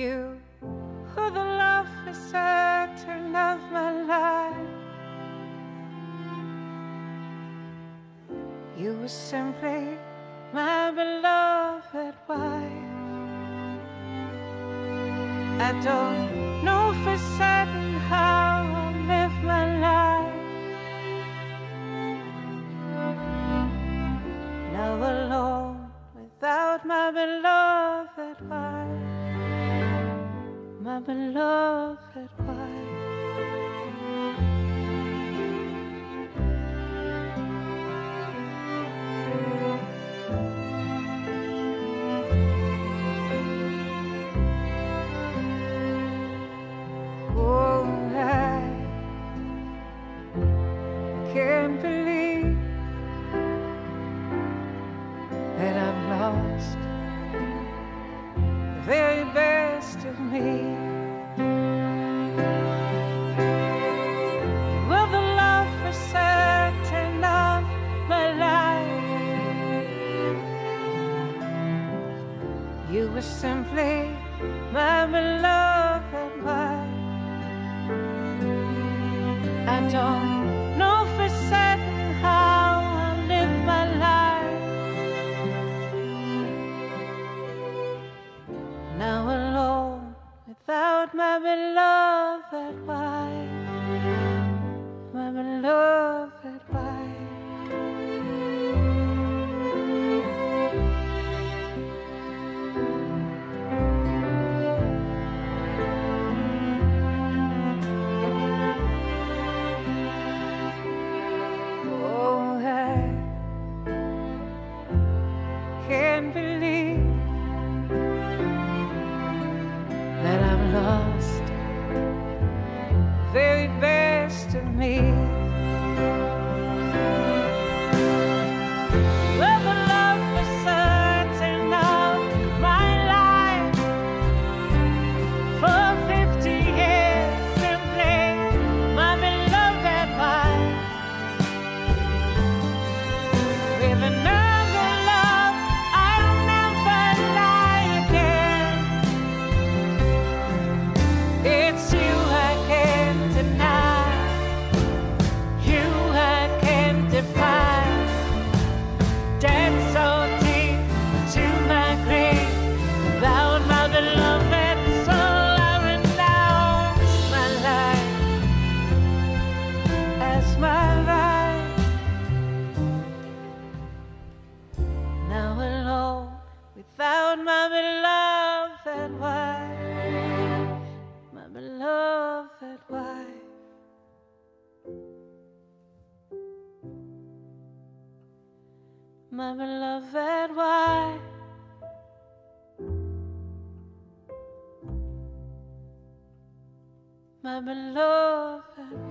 You who the love is certain of my life. You were simply my beloved wife. I don't know for certain how my beloved. Oh, I can't believe that I've lost the very best of me. You were simply my beloved wife. I don't know for certain how I'll live my life. Now alone without my beloved wife, my beloved My beloved wife. My beloved.